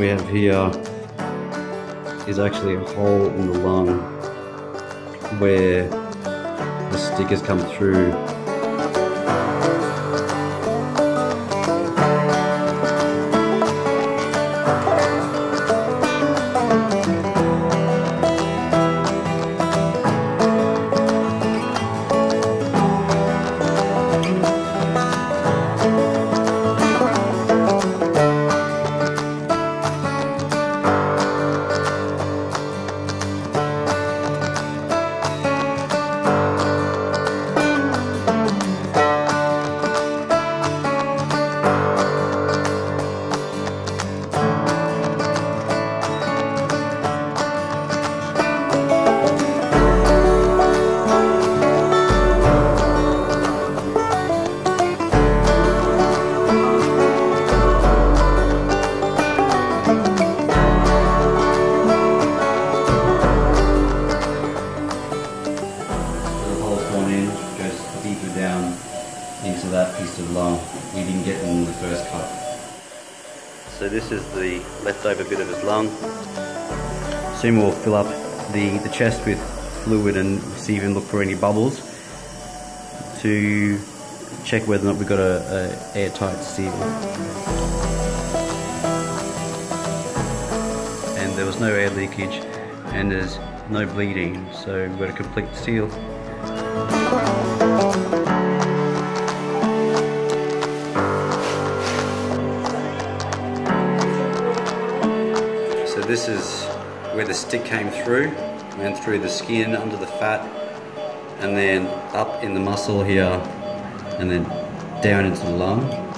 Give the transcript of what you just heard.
here is actually a hole in the lung where the stick has come through in, goes deeper down into that piece of lung we didn't get in the first cut. So this is the leftover bit of his lung. Soon we'll fill up the, the chest with fluid and see if we look for any bubbles to check whether or not we've got a, a airtight seal. And there was no air leakage and there's no bleeding, so we've got a complete seal. So this is where the stick came through, went through the skin, under the fat, and then up in the muscle here, and then down into the lung.